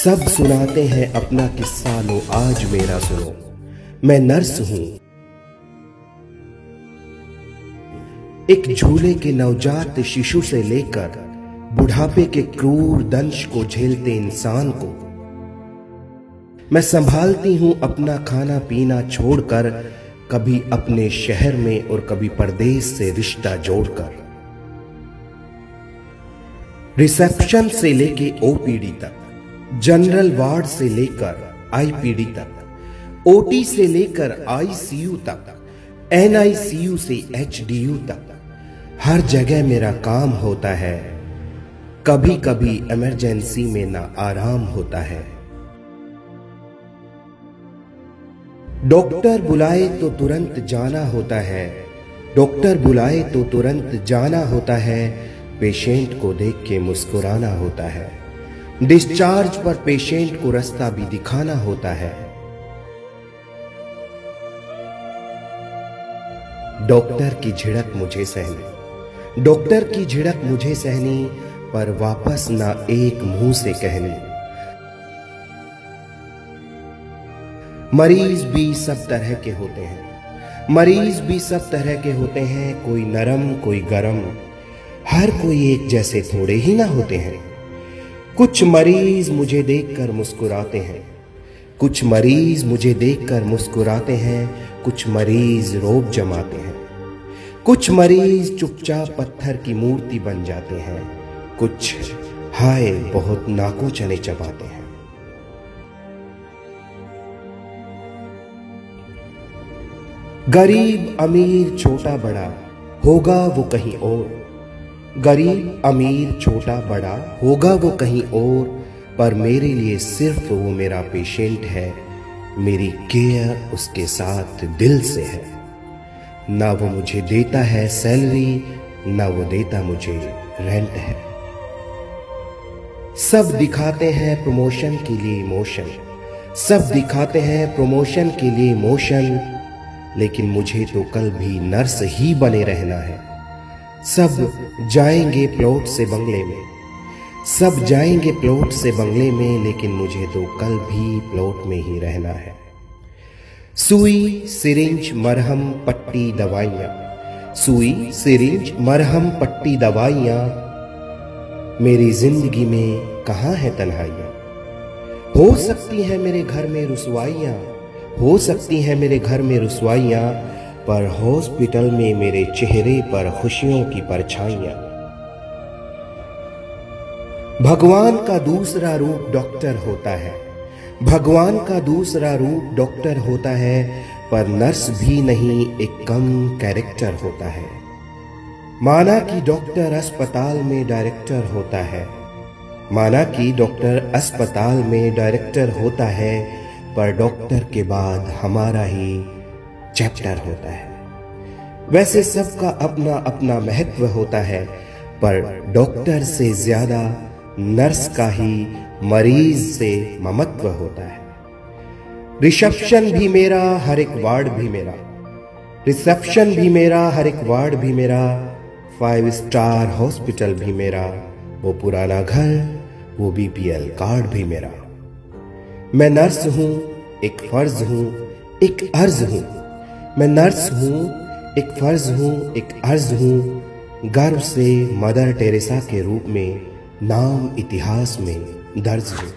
सब सुनाते हैं अपना किस्सा लो, आज मेरा सुनो। मैं नर्स हूँ। एक झूले के नवजात शिशु से लेकर बुढ़ापे के क्रूर दंश को झेलते इंसान को, मैं संभालती हूँ अपना खाना पीना छोड़कर, कभी अपने शहर में और कभी परदेश से रिश्ता जोड़कर। रिसेप्शन से लेके ओपीडी तक। जनरल वार्ड से लेकर आईपीडी तक, ओटी से लेकर आईसीयू तक, एनआईसीयू से एचडीयू तक, हर जगह मेरा काम होता है। कभी कभी इमरजेंसी में ना आराम होता है। डॉक्टर बुलाए तो तुरंत जाना होता है। डॉक्टर बुलाए तो तुरंत जाना होता है। पेशेंट को देख के मुस्कुराना होता है। डिस्चार्ज पर पेशेंट को रास्ता भी दिखाना होता है। डॉक्टर की झिड़क मुझे सहनी। डॉक्टर की झिड़क मुझे सहनी, पर वापस ना एक मुँह से कहनी। मरीज़ भी सब तरह के होते हैं। मरीज़ भी सब तरह के होते हैं, कोई नरम, कोई गरम। हर कोई एक जैसे थोड़े ही ना होते हैं। कुछ मरीज़ मुझे देखकर मुस्कुराते हैं। कुछ मरीज़ मुझे देखकर मुस्कुराते हैं, कुछ मरीज़ रोब जमाते हैं। कुछ मरीज़ चुपचाप पत्थर की मूर्ति बन जाते हैं, कुछ हाय बहुत नाको चने चबाते हैं। गरीब अमीर छोटा बड़ा, होगा वो कहीं और। गरीब अमीर छोटा बड़ा, होगा वो कहीं और, पर मेरे लिए सिर्फ़ वो मेरा पेशेंट है। मेरी केयर उसके साथ दिल से है। ना वो मुझे देता है सैलरी, ना वो देता मुझे रेंट है। सब दिखाते हैं प्रमोशन के लिए इमोशन। सब दिखाते हैं प्रमोशन के लिए इमोशन। लेकिन मुझे तो कल भी नर्स ही बने रहना है। सब जाएँगे प्लॉट से बंगले में। सब जाएँगे प्लॉट से बंगले में, लेकिन मुझे तो कल भी प्लॉट में ही रहना है। सुई, सिरिंज, मरहम, पट्टी, दवाइयाँ। सुई, सिरिंज, मरहम, पट्टी, दवाइयाँ। मेरी ज़िंदगी में कहाँ है तन्हाइयाँ? हो सकती है मेरे घर में रुसवाइयाँ। हो सकती हैं मेरे घर में रुसवाइयाँ। पर हॉस्पिटल में मेरे चेहरे पर खुशियों की परछाइयाँ। भगवान का दूसरा रूप डॉक्टर होता है। भगवान का दूसरा रूप डॉक्टर होता है, पर नर्स भी नहीं, एक कम कैरेक्टर होता है। माना कि डॉक्टर अस्पताल में डायरेक्टर होता है। माना कि डॉक्टर अस्पताल में डायरेक्टर होता है, पर डॉक्टर के बाद हमारा ही चैप्टर होता है। वैसे सबका अपना अपना महत्व होता है, पर डॉक्टर से ज़्यादा नर्स का ही मरीज़ से ममत्व होता है। रिसेप्शन भी मेरा, हर एक वार्ड भी मेरा। रिसेप्शन भी मेरा, हर एक वार्ड भी मेरा। फाइव स्टार हॉस्पिटल भी मेरा। वो पुराना घर, वो बीपीएल कार्ड भी मेरा। मैं नर्स हूँ, एक फ़र्ज़ हूँ, एक अर्ज़ हूँ। मैं नर्स हूँ, एक फ़र्ज़ हूँ, एक अर्ज़ हूँ गर्व से मदर टेरेसा के रूप में, नाम इतिहास में दर्ज हूँ।